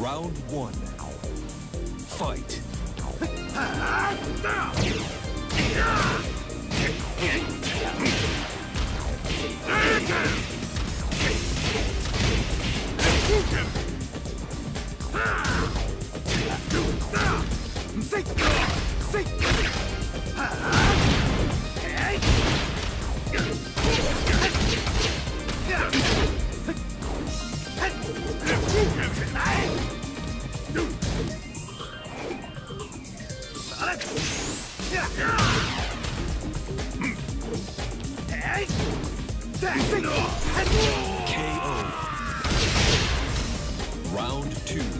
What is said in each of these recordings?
Round one. Fight. Hey! KO. Round two.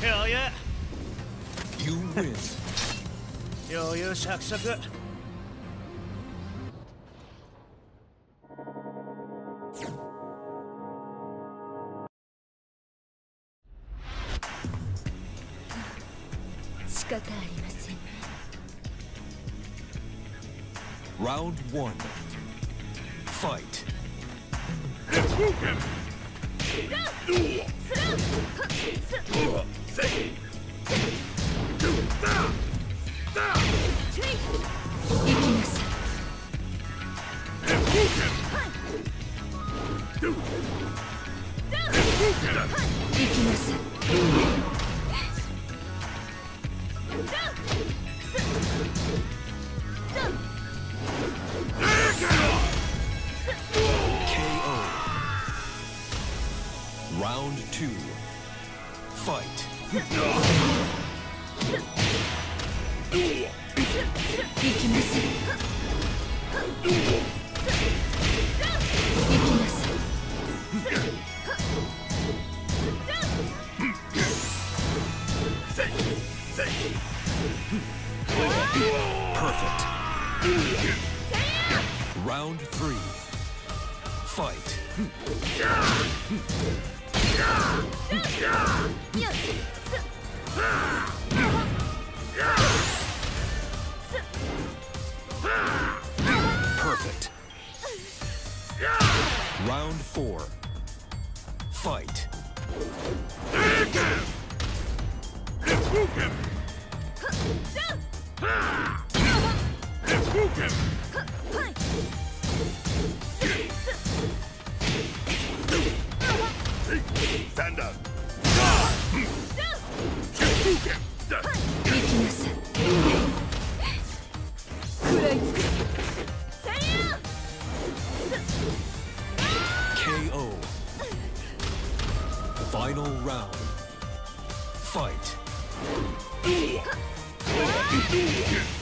Hell yeah. You win. Yo, yo, suck, sucker. Round one. Round four. Fight. Stand up. Final round. Fight.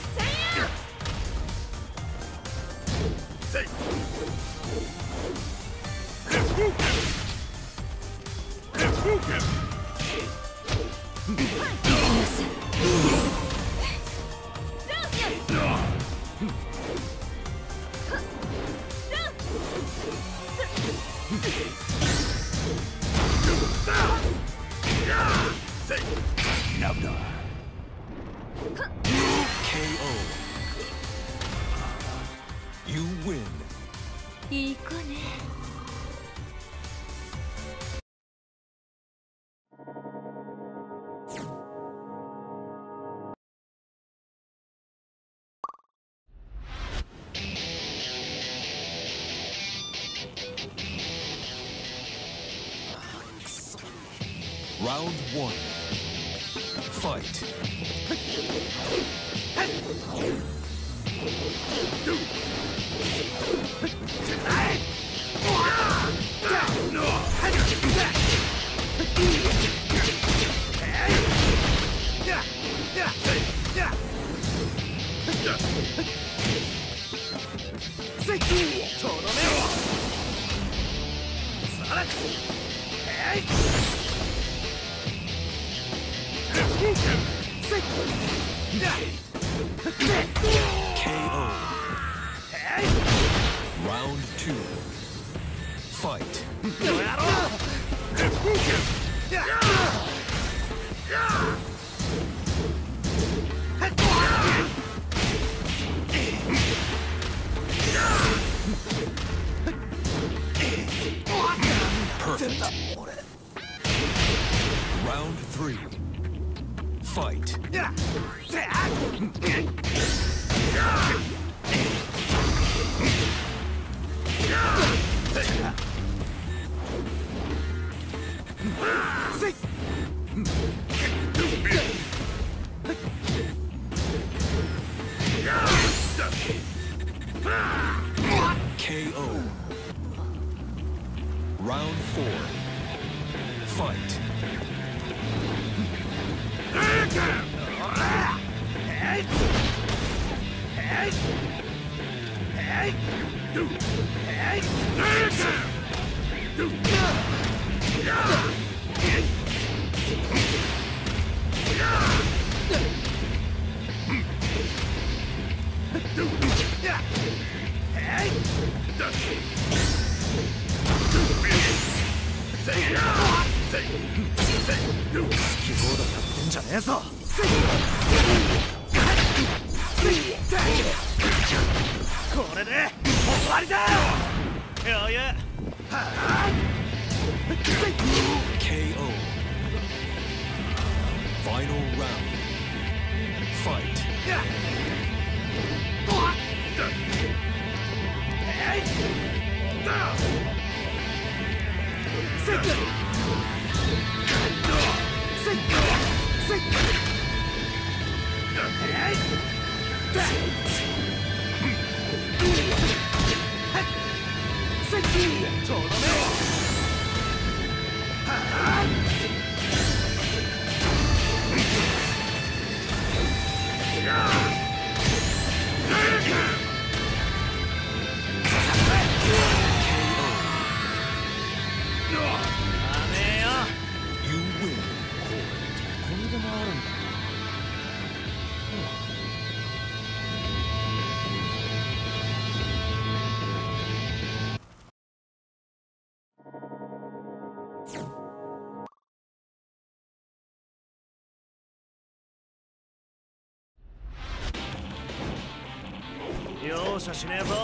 容赦しねえぞ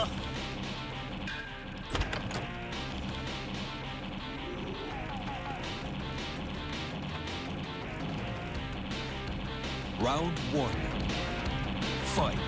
ラウンド1ファイト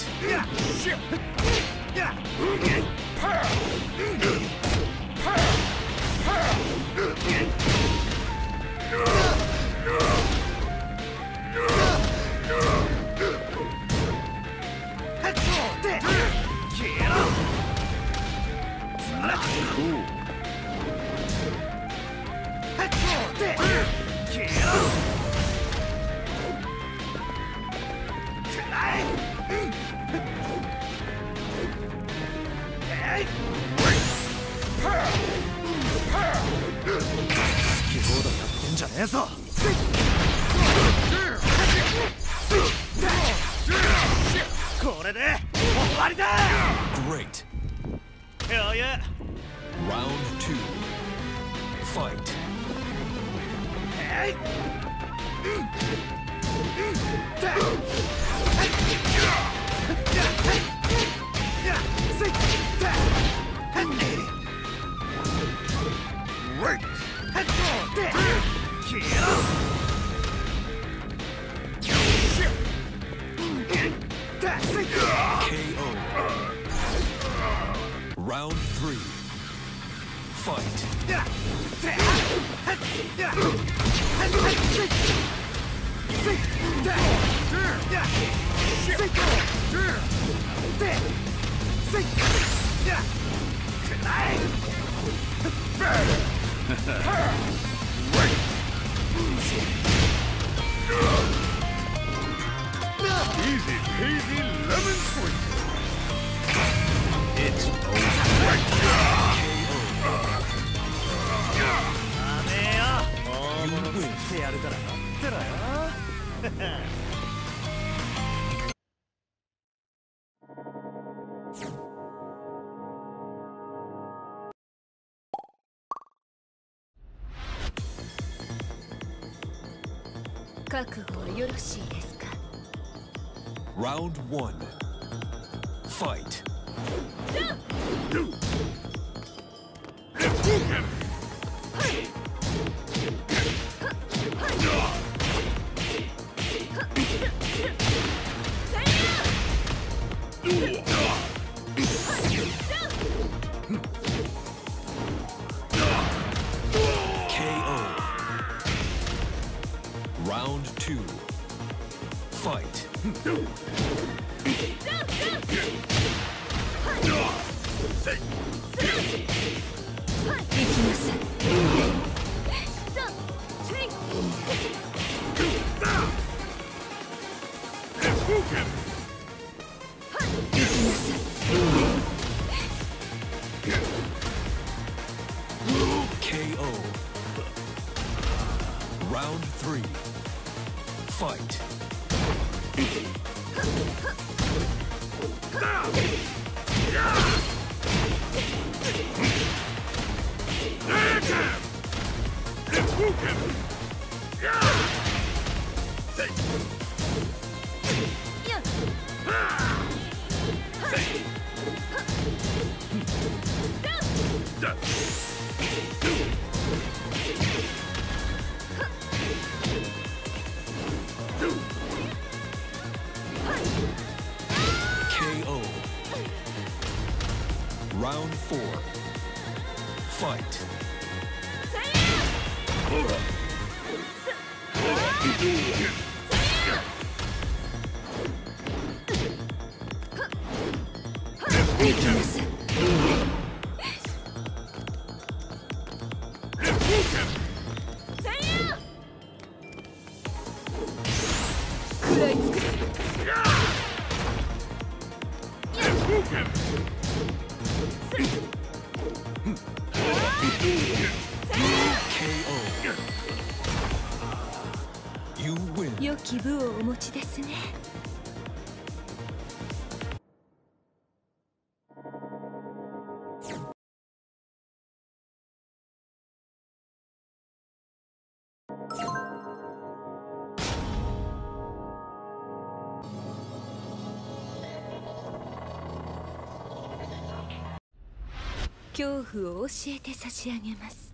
てせっくらえ Easy peasy lemon squeeze. It's over. やめよ。大物作ってやるから待ってろよ。Round one. Fight. three, fight! Round four. Fight. Ura. Ura. 恐怖を教えて差し上げます。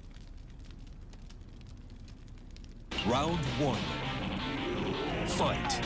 Round Fight.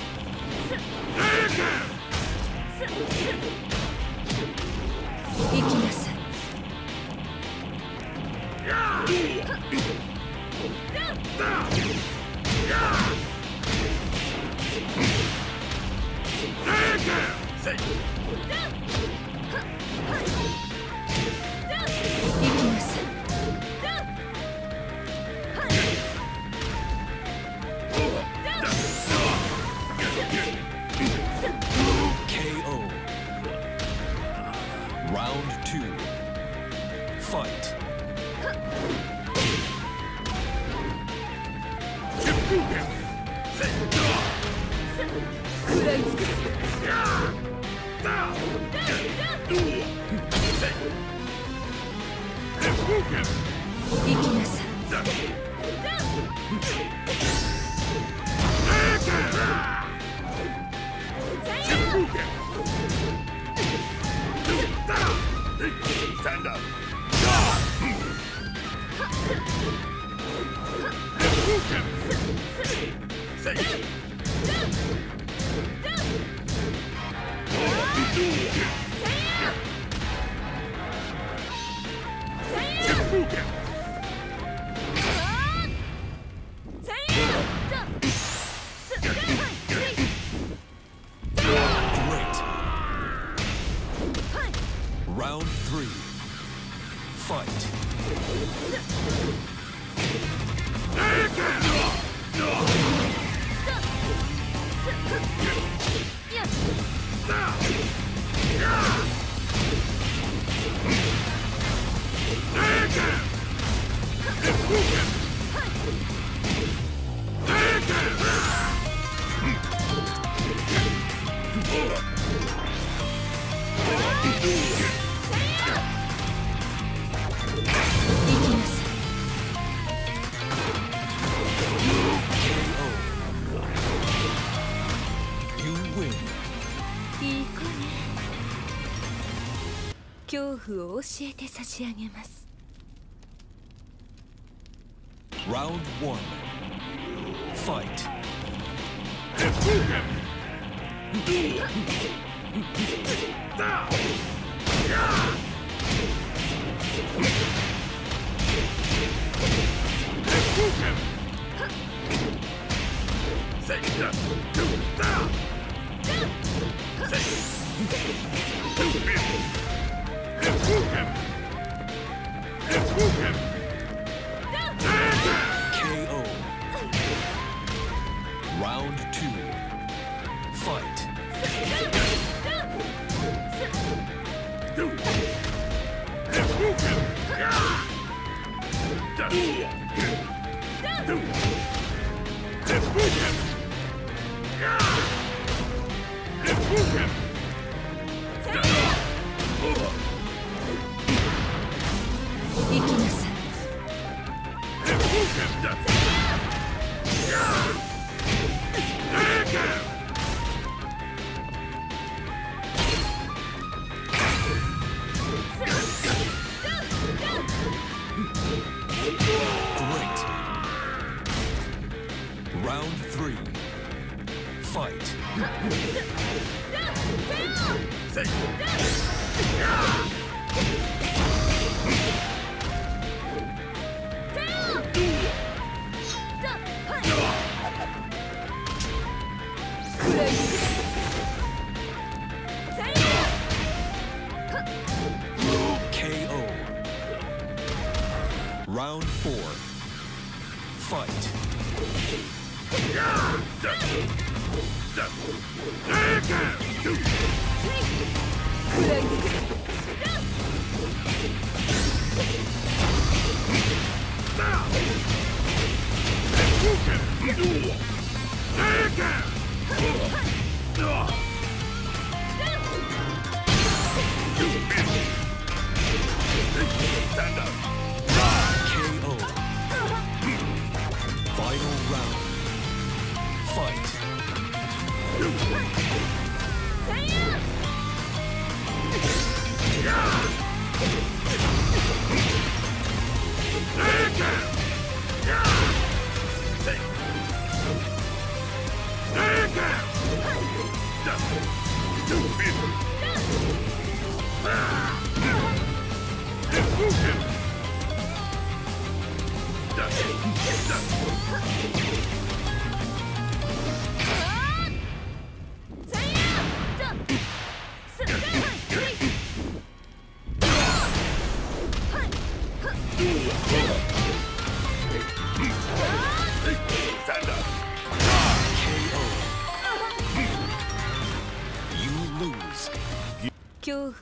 Fight. えて差し上げます。Round 行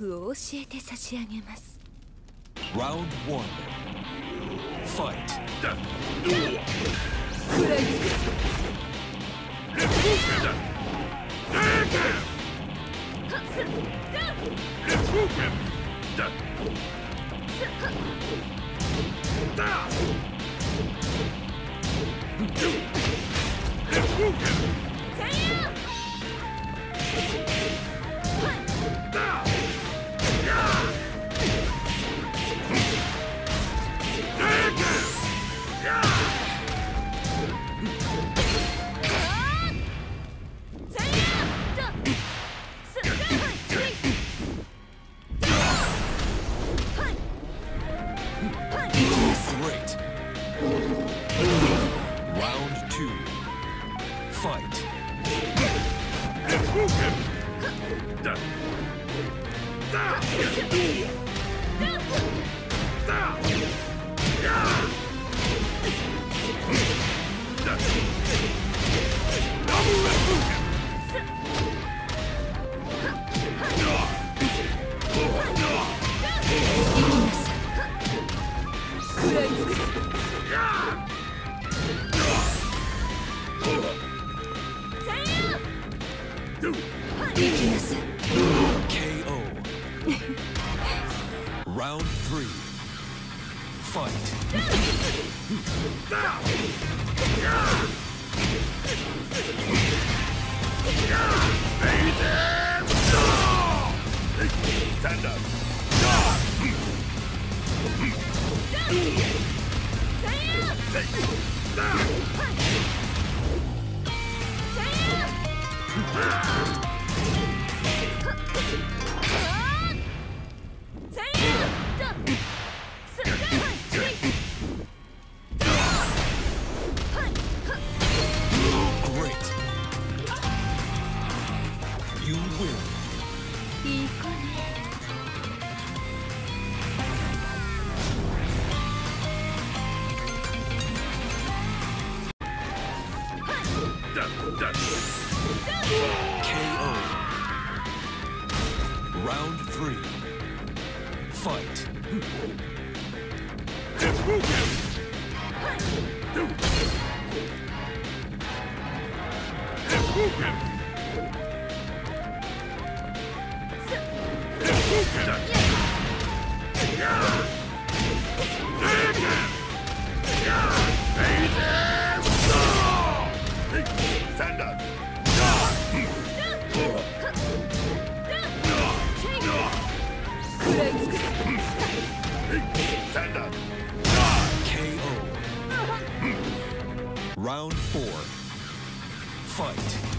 恐怖を教えて差し上げます。Round one. Fight. 食らいつく KO. Round three. Fight. Stand up. Great. Round four. Fight.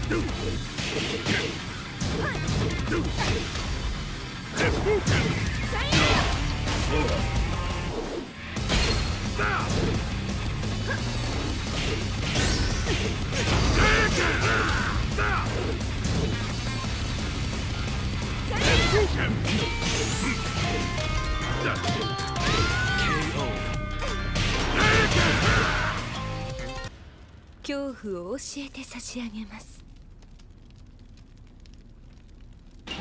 恐怖を教えて差し上げます。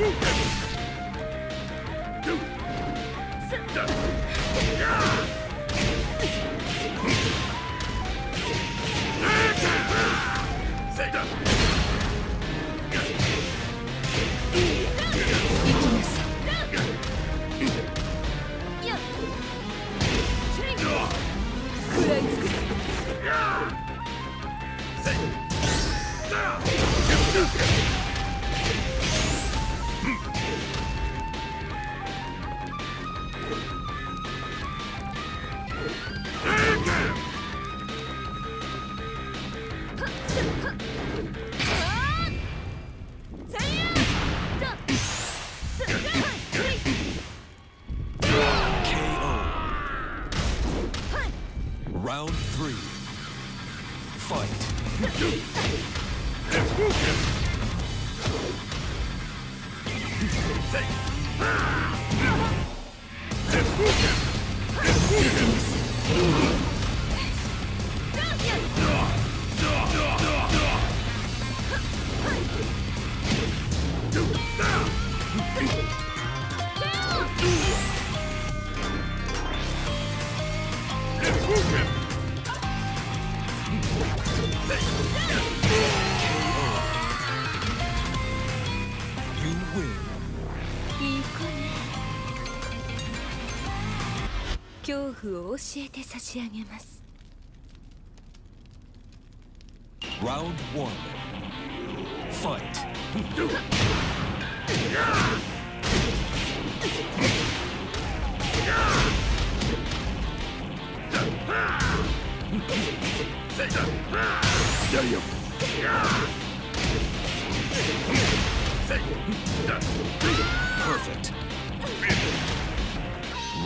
Stand 教えて差し上げます Round one. Fight. Perfect.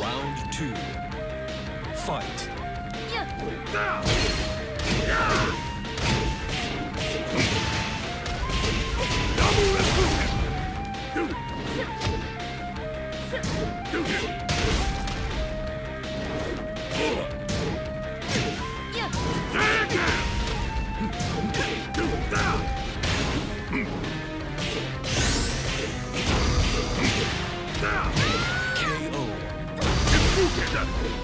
Round two. Fight. KO.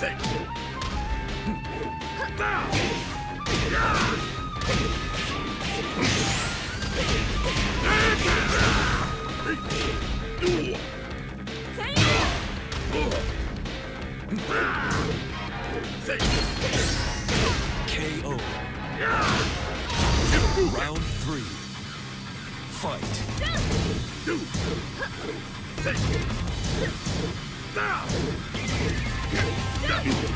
nothing! KO. Round three. Fight. Take it!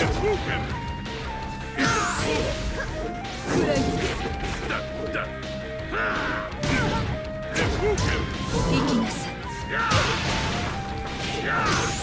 行きなさい。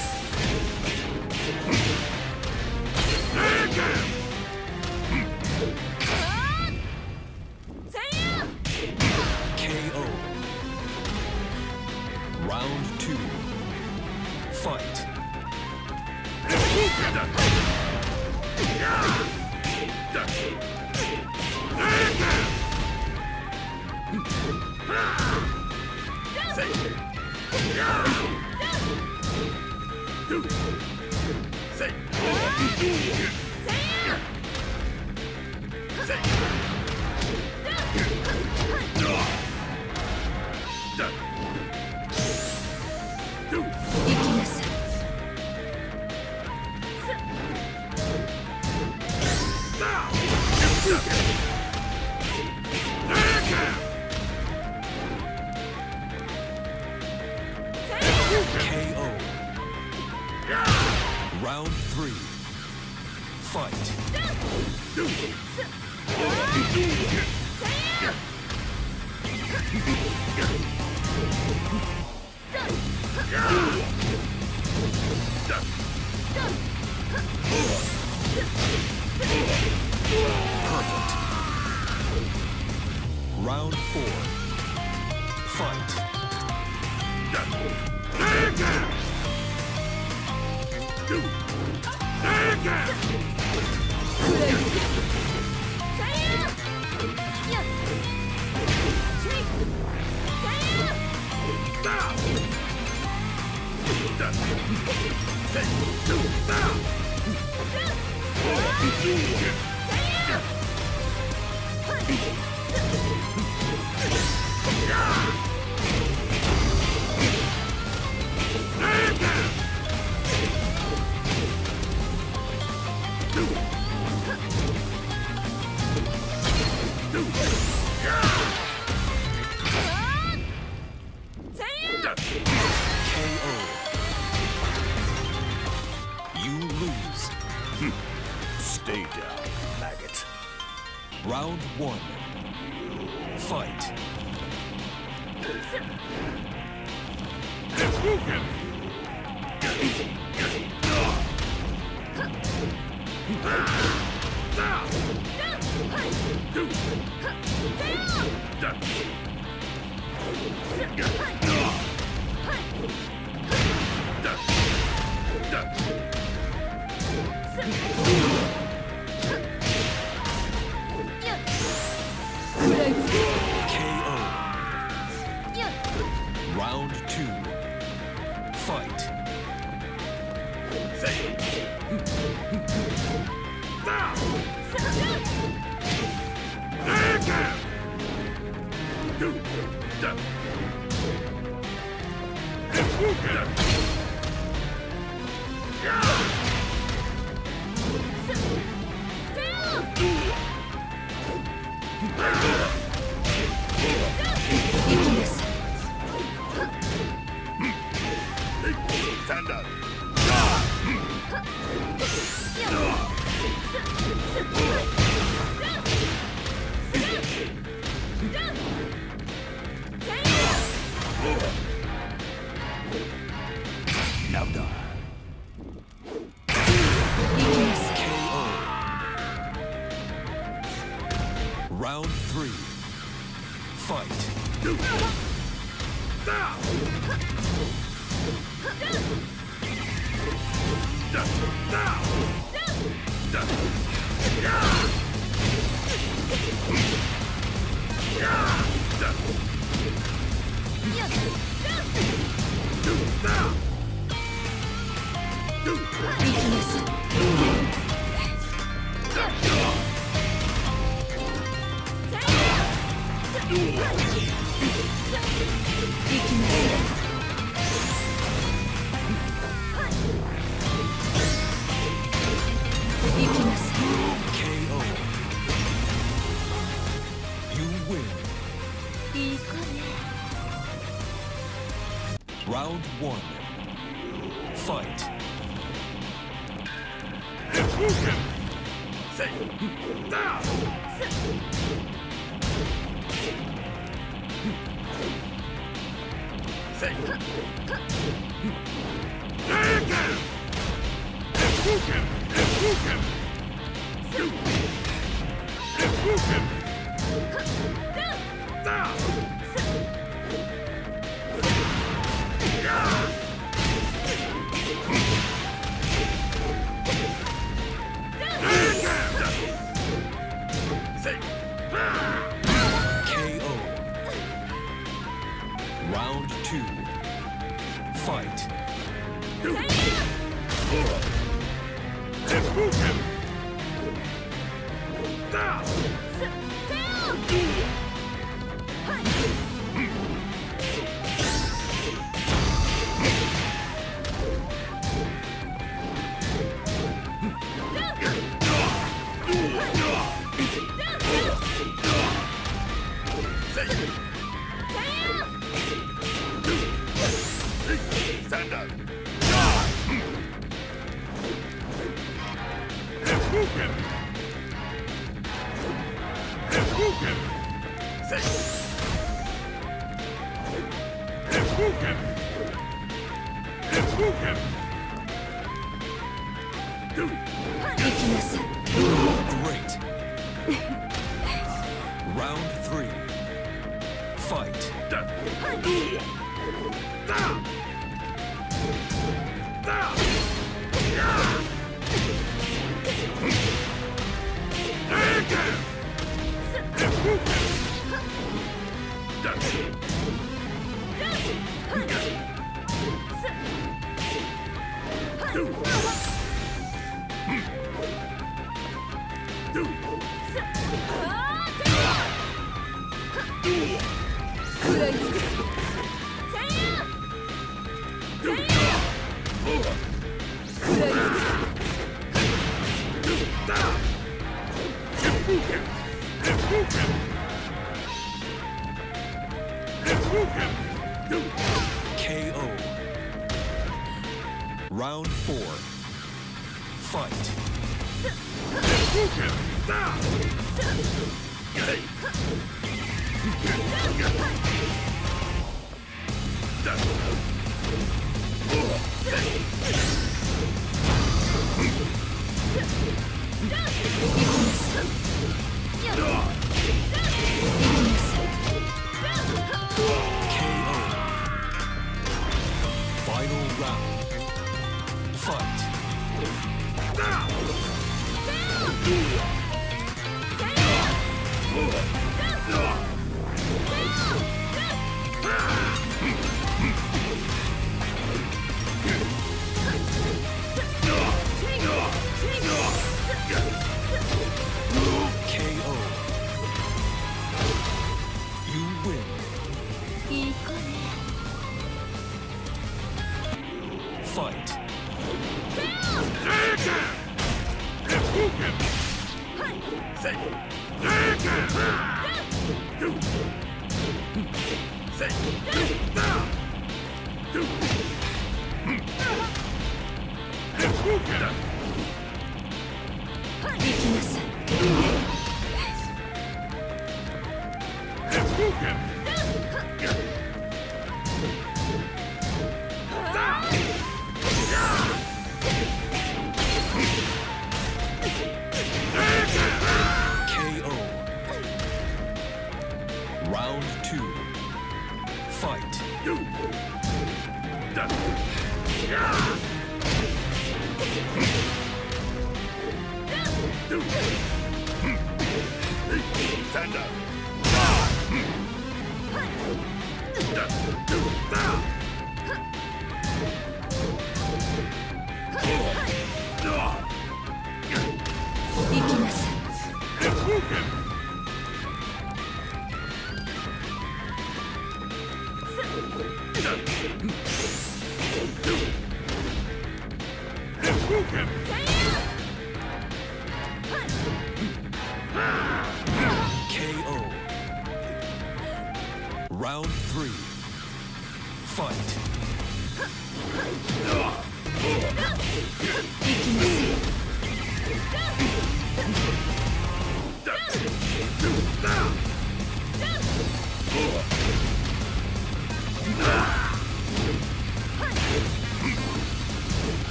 'KO. Stand KO. 食 win. いい子ね Fight.